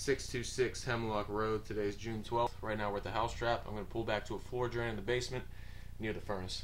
626 Hemlock Road. Today's June 12th. Right now we're at the house trap. I'm going to pull back to a floor drain in the basement near the furnace.